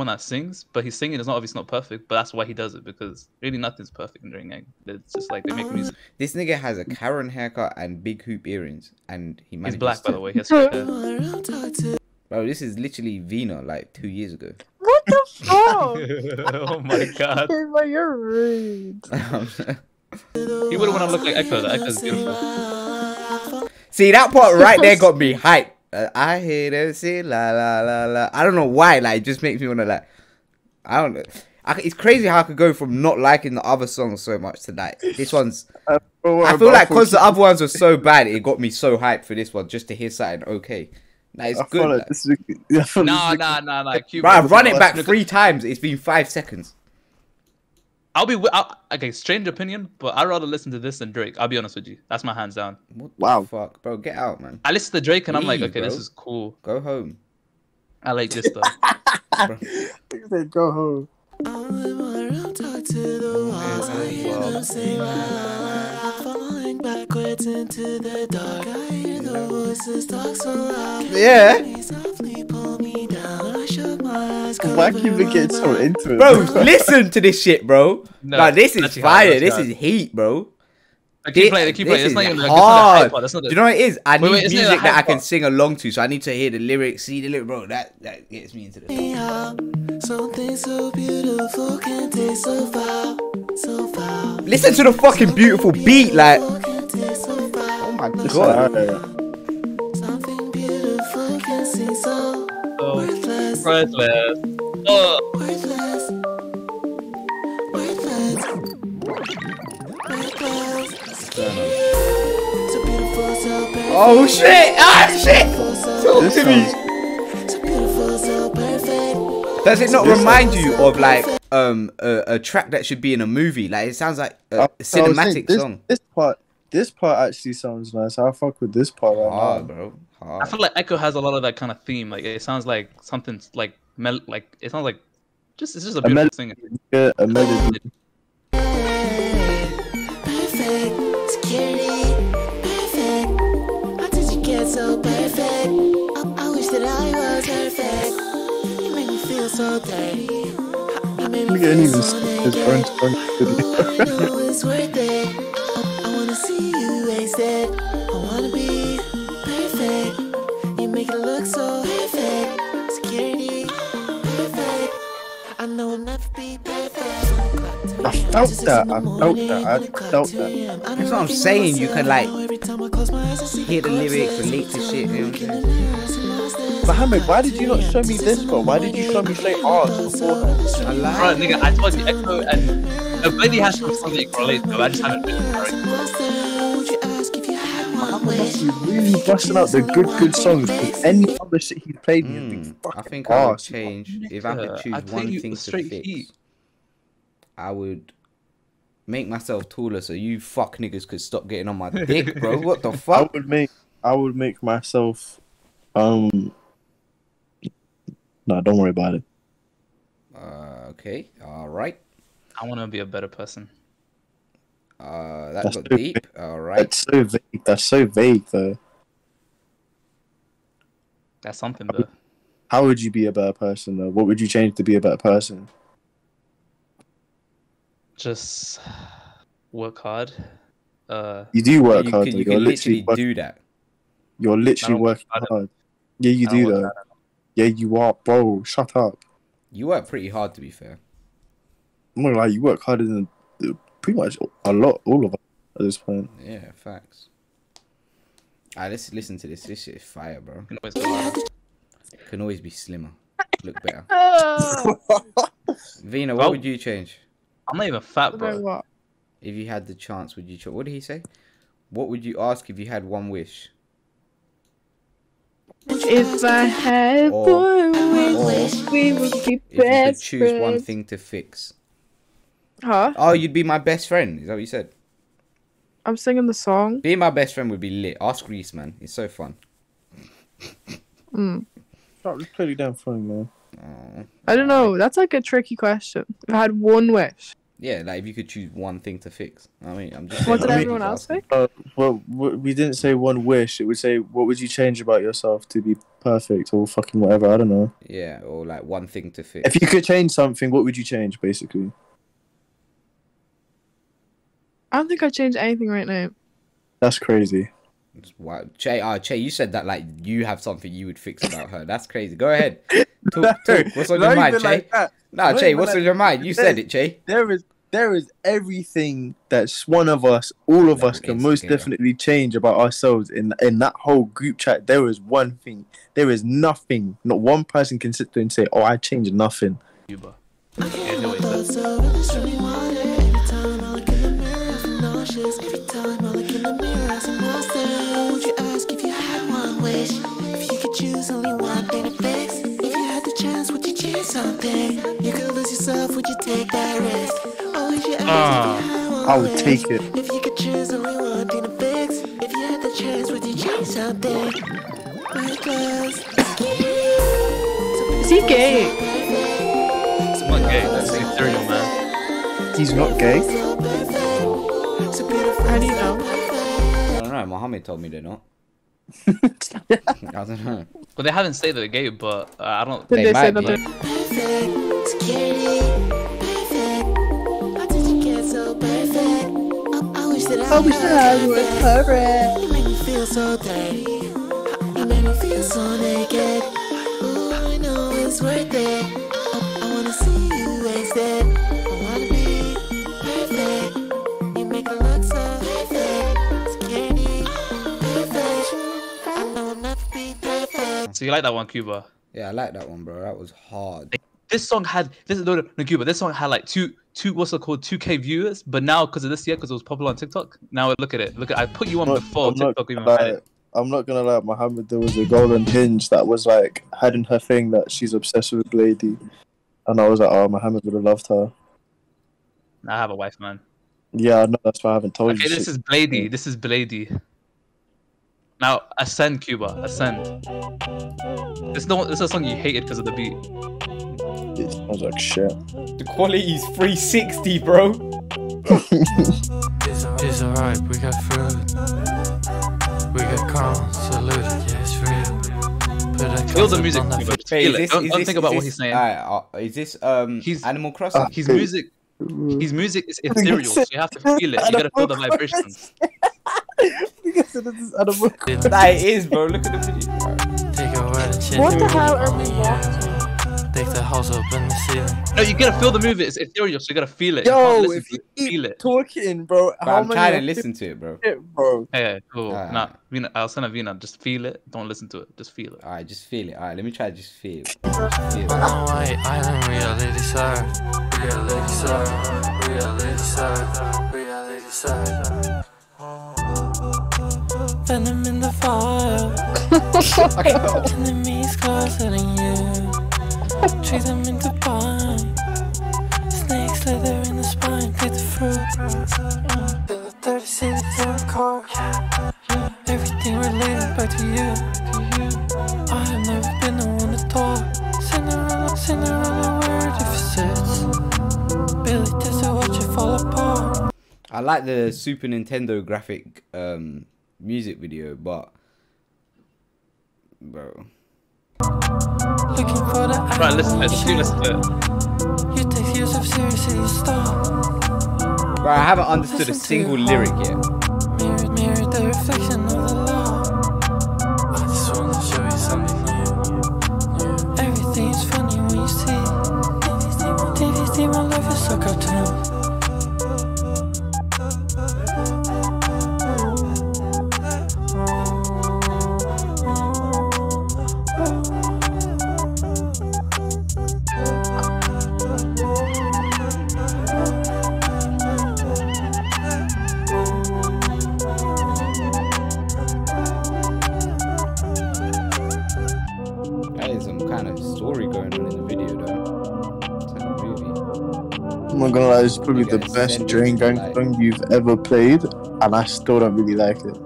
one that sings, but his singing is not obviously not perfect, but that's why he does it because really nothing's perfect in Drain Gang. It's just like they make um, music. This nigga has a Karen haircut and big hoop earrings, and he He's manages black, by the way. He has. Bro, this is literally Vina like two years ago. What the fuck? oh my god. But you're rude. He would have want to look like Ecco. The Ecco's beautiful. See that part right there got me hyped. Uh, I hear them say la la la la. I don't know why. Like, it just makes me wanna like. I don't know. I, it's crazy how I could go from not liking the other songs so much to like this one's. Oh, I feel like because the other ones were so bad, it got me so hyped for this one just to hear something okay. Like, it's I good. feel like like. this is. I feel Nah, like nah, nah, nah. Quba. Bro, I've run it back three times. It's been five seconds. I'll be. I'll, okay, strange opinion, but I'd rather listen to this than Drake. I'll be honest with you. That's my hands down. What Wow. fuck, bro? Get out, man. I listen to Drake and I'm like, Leave, okay, this is cool. Go home. I like this stuff. They go home. Yeah, Why can we get so into it? bro. listen to this shit, bro. No, like this is fire. This is heat, bro. I keep playing. I keep playing. It's is not even like, it's not the hard. part. That's not Do you know what it is? I Wait, need wait, it's music that I can part. sing along to, so I need to hear the lyrics, see the lyric, bro. That that gets me into the. Something so beautiful can taste so foul, so foul. Listen to the fucking beautiful beat, like. Can taste so foul. Oh my god. Worthless, worthless. Oh, worthless, worthless, worthless. So beautiful, so perfect. Oh shit! Ah shit! So This to me. beautiful, so perfect. Does it not This remind you of like um a, a track that should be in a movie? Like it sounds like a I- I was saying, cinematic this, song. This part, this part actually sounds nice. I fuck with this part right Hard, now. bro. I feel like Ecco has a lot of that kind of theme. Like it sounds like something like mel- like it sounds like just it's just a beautiful mel- singer. Yeah, a melody. Perfect, security, perfect. How did you get so perfect? I, I wish that I was perfect. You make me feel so dirty. You make me Nigga ain't feel even so seen his naked. own song. I know it's worth it. I, I wanna see you wasted. I wanna be I felt that. I felt that. I felt that. That's what I'm saying. You can like Every time I close my eyes, I see hear the corpses. lyrics, relate to shit. You know what I'm saying? Mohammed, why did you not show me this, bro? Why did you show me straight ours beforehand? I like. Bro, nigga, I told you Ecco and Benny has something you can relate to. I just haven't been right. You ask if you had one wish? He's really busting out the good, good songs. 'cause Any other shit he's played me has been Mm, I fucking think I would change if I Nigga, could choose tell one thing to straight fix. heat. I would make myself taller so you fuck niggas could stop getting on my dick, bro. What the fuck? I fuck? would make, I would make myself, um, nah, don't worry about it. Uh, okay, all right. I want to be a better person. Uh, that That's got so deep. All right. That's so vague. That's so vague, though. That's something, though. How would you be a better person, though? What would you change to be a better person? Just work hard. Uh, You do work you hard. can, you You're can literally, literally work, do that. you're literally I work working hard. hard. Yeah, you don't do though. Yeah, you are, bro. Shut up. You work pretty hard, to be fair. I'm not gonna you work harder than pretty much a lot, all of us at this point. Yeah, facts. Alright, let's listen to this. This shit is fire, bro. you know, it's hard. Can always be slimmer. Look better. Vina, what Well- would you change I'm not even fat, bro. what? if you had the chance? Would you? Ch- what did he say? What would you ask if you had one wish? If I had Or- one wish, we would be If you could best choose one thing to fix. Huh? Oh, you'd be my best friend. Is that what you said? I'm singing the song. Being my best friend would be lit. Ask Reese, man. It's so fun. Mm. Stop, just play the damn phone, man. Oh. I don't know. That's like a tricky question. If I had one wish. Yeah, like if you could choose one thing to fix. I mean, I'm just. What did everyone else say? Uh, well, we didn't say one wish. It would say, what would you change about yourself to be perfect or fucking whatever? I don't know. Yeah, or like one thing to fix. If you could change something, what would you change, basically? I don't think I change anything right now. That's crazy. Wow, Che, uh, Che, you said that like you have something you would fix about her. That's crazy. Go ahead. Talk, talk. What's on your mind, even Che? like that. Nah, not Che, what's like- on your mind? You said it, Che. There is there is everything that's one of us, all of Like us can most instigator. definitely change about ourselves. In in that whole group chat, there is one thing. There is nothing. Not one person can sit there and say, "Oh, I changed nothing." Quba. I something? You could lose yourself, would you take that risk? Or would you ask Ah. if you had one I would take it. If you could choose only one thing to fix? If you had the chance, would you change something? Because Is he gay? It's not gay. That's ethereal, man. He's not gay. How do you know? I don't know. Mohammed told me they're not. I don't know. Well, they haven't said they're gay, but uh, I don't. Did They they, say might that be. they're Perfect, security, perfect. How did you get so perfect? I, I wish that I, I wish that I was perfect. You make me feel so dirty. You make me feel so naked. Ooh, I know it's worth it. I, I wanna see you wasted. I wanna be perfect. You make it look so perfect. Security, perfect. I know I'll never be perfect. So you like that one, Quba? Yeah, I like that one, bro. That was hard. This song had this is no, no, no Quba. This song had like two two what's it called two k viewers, but now because of this year, because it was popular on TikTok. Now look at it. Look at I put you on I'm not- before I'm not TikTok even had lie. it. I'm not gonna lie, Mohammed. There was a golden hinge that was like had in her thing that she's obsessed with Lady, and I was like, oh, Mohammed would have loved her. I have a wife, man. Yeah, I know. That's why I haven't told Okay, you. Okay, this shit. is Bladee. This is Bladee. Now ascend, Quba. Ascend. This no, this is a song you hated because of the beat. It sounds like shit. The quality is 360, bro. It's, it's alright, we got food. We got calm, saluted, yeah, it's real. Put a Feel the music, on that Quba. Feel it. this, Don't, is don't this, think is about what this- he's saying. Alright, uh, is this um He's- Animal Crossing? His music, his music is ethereal, so you have to feel it. You gotta feel the vibrations. Because it is animal. Nah, it is, bro. Look at the video. Alright. Take a word and. What the hell are we you. watching? Take the house up in the ceiling. No, you gotta feel the movie. It's ethereal, so you gotta feel it. You Yo, listen if you keep feel it. talking, bro, But how I'm many trying to listen to it, bro. it, bro? Hey, cool. Alright. Nah, Vina, I'll send a Vina. Just feel it. Don't listen to it. Just feel it. Alright, just feel it. Alright, let me try to just feel it. On a white island, reality side. Reality side. Reality side. Reality side. Venom in the fire. Enemies closer than you. Treat them into pine. Snakes slither in the spine. Get the fruit. Feel the 30 city to car. Everything related back to you. I have never been the one to talk. Cinderella, Cinderella, where if it sits. Billy Tessa, watch it fall apart. I like the Super Nintendo graphic um music video, but bro. Looking for Right, listen to it. animal Just shit. listen to it. You take yourself seriously, you stop. Bro, I haven't understood a Listen to single lyric yet. Mirror, mirror, the reflection of the law. I just wanna show you something new. Everything is funny when you see. TV's my life is so cartoon. Not gonna lie, it's probably the best send it Drain Gang like- song you've ever played, and I still don't really like it.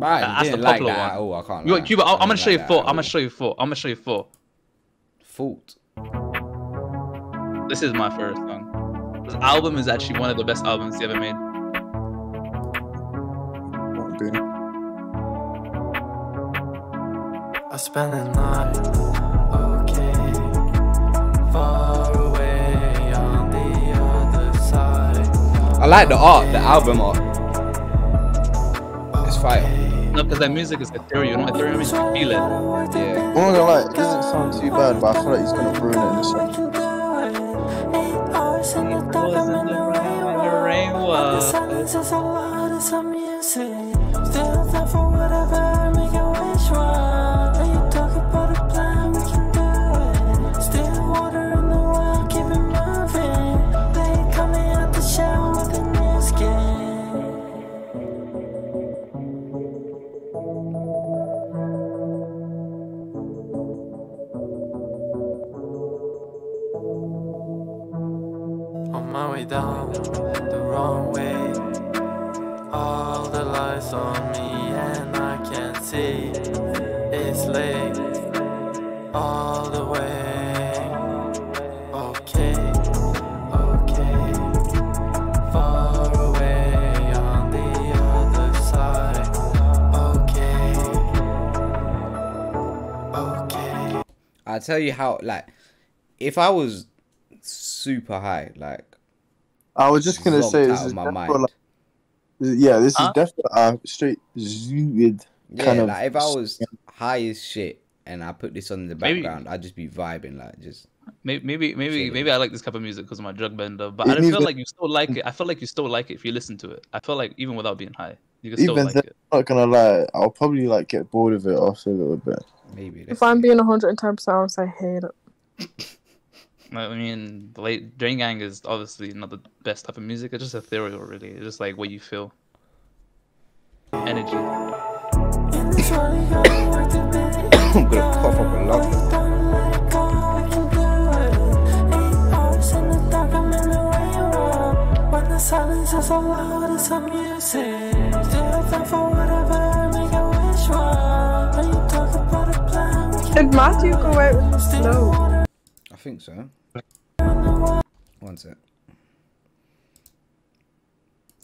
Right, That's didn't the like popular that. one. Oh, I can't. You lie. want Quba? I'm, I I'm gonna didn't show you four. I'm gonna show you four. I'm gonna show you four. Fault. This is my first song. This album is actually one of the best albums he ever made. I spend the night, like the art, the album art. It's fire. No, because that music is ethereal. You know, ethereal means you feel it. Yeah. I'm not gonna lie, it doesn't sound too bad, but I feel like he's gonna ruin it in a second. Eight hours in the dark, I'm in the rain. Rain The was. My way down the wrong way. All the lights on me and I can't see. It's late. All the way. Okay, okay. Far away on the other side. Okay. Okay. I tell you how, like, if I was super high, like, I was just gonna say this is my mind. like, yeah, this Huh? is definitely uh, straight zooted yeah, kind of. like if I was high as shit and I put this on in the Maybe- background, I'd just be vibing, like, just Maybe, maybe, maybe, maybe I like this type of music because of my drug bender. But It I don't feel like you still like it. I feel like you still like it if you listen to it. I feel like even without being high, you can still Even like then, it. I'm not gonna lie, I'll probably like get bored of it after a little bit. maybe. If I'm being 110%, I would say hate it. I mean, the late Drain Gang is obviously not the best type of music. It's just ethereal, really. It's just like what you feel. Energy. In this world, you gotta work to be I'm gonna cough up a lot. Don't let it go, we can do it. Eight hours in the dark, I'm in the rain. When the silence is so loud, it's some music. Still time for whatever, make a wish one. When you talk about a plan, we Did Matthew go out with the still snow? I think so. In the well. One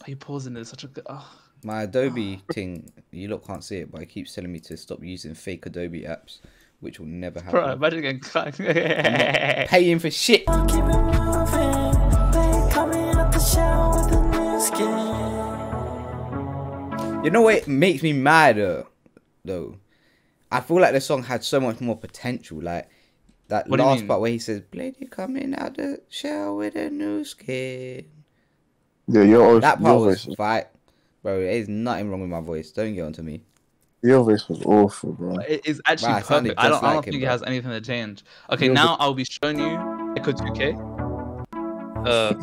sec. Are you pausing? It's such a good. Oh. My Adobe ah. thing, you lot can't see it, but it keeps telling me to stop using fake Adobe apps, which will never happen. Bro, imagine getting clacked. Paying for shit. Keep it moving. They coming out the shell with a new skin. You know what makes me madder, uh, though? I feel like the song had so much more potential. Like that What do last part where he says, "Bladee coming out the shell with a new skin." Yeah, your voice. That your part was fight, bro. There's nothing wrong with my voice. Don't get onto me. your voice was awful, bro. It's actually Wow, it sounded perfect. I don't, just I don't him, think bro. it has anything to change. Okay, Yeah, now I'll be showing you Ecco2K. Uh,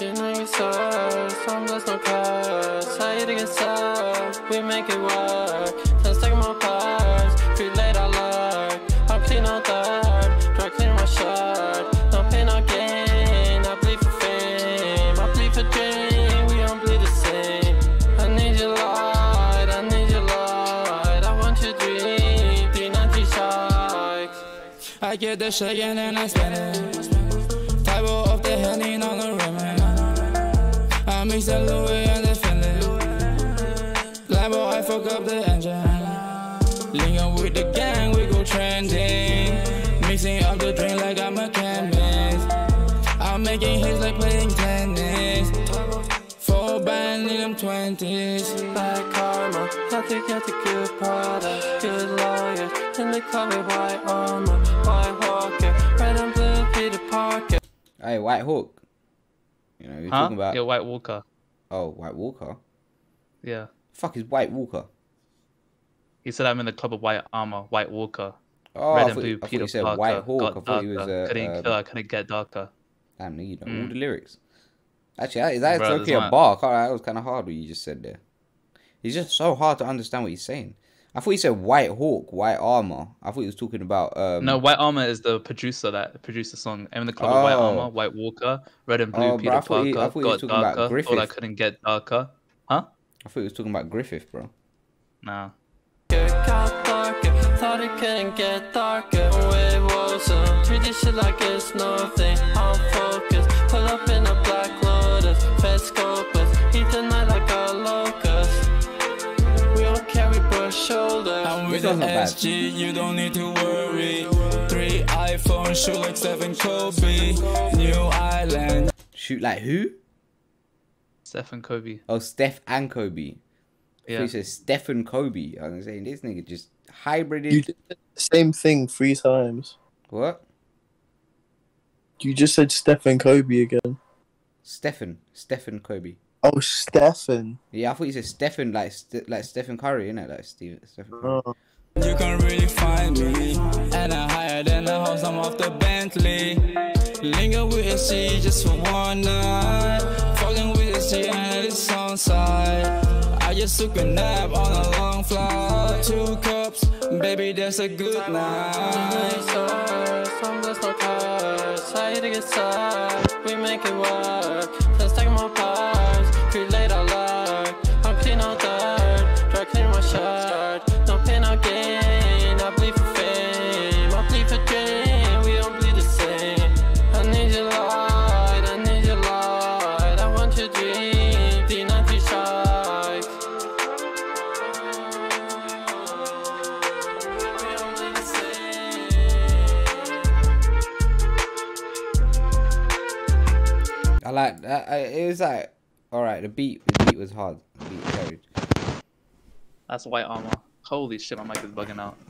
You know you suck, some just no curse. How you think it's? We make it work. I get the shaking and I spin it. Type off the honey on the rim. I mix the Louis and the Finley. Lambo, I fuck up the engine. Link up with the gang, we go trending. Mixing up the drink like I'm a chemist. I'm making hits like playing tennis. Four band in them twenties. Bad karma, have to get the good product, good lawyers in the club with white armor, white walker, red and blue Peter Parker. Hey, White Hawk. You know, you're huh? talking about. Yeah, White Walker. Oh, White Walker. Yeah. Fuck is White Walker? He said I'm in the club of white armor, White Walker. Oh, Red I and thought, blue I thought Peter you said Parker. White Hawk. I got thought he was darker. a. couldn't um, kill, I couldn't get darker. Damn, you know all Mm. the lyrics. Actually, that- is that Bro, okay? there's A not- bar. That was kind of hard what you just said there. It's just so hard to understand what he's saying. I thought he said White Hawk, White Armor. I thought he was talking about. Um, No, White Armor is the producer that produced the song. I'm in the club of White Oh. Armor, White Walker, Red and Blue Oh, Peter I thought he- I Parker. thought he was got talking about darker. Thought I couldn't get darker. Huh? I thought he was talking about Griffith, bro. Nah. Thought it couldn't get darker. It was closer. Treat this shit like it's nothing. I'm focused. Pull up in a black lotus. Fed scopus. Heat the like a locust. We don't carry brush shoulders. I'm with This the one's. SG, you don't need to worry. Three iPhone, shoot like seven Kobe. New Island. Shoot like who? Stephen Kobe. Oh, Steph and Kobe. Yeah. He says Stephen Kobe. I'm saying this nigga just hybrided. You did the same thing three times. What? You just said Stephen Kobe again. Stephen. Stephen Kobe. Oh, Stephen. Yeah, I thought you said Stephen like St- like Stephen Curry, innit? Like Steve Stephen Curry. Oh. You can really find me. And I'm higher than the house, I'm off the Bentley. Linger with a C just for one night. Fucking with a C and it's on side. I just took a nap on a long flight. Two cups, baby, that's a good night. I hit it side. We make it work. Let's take more parts. Create our luck. I'm clean on dirt. Dry clean my shirt. Like, all right. The beat, the beat was hard. The beat. That's white armor. Holy shit, my mic is bugging out.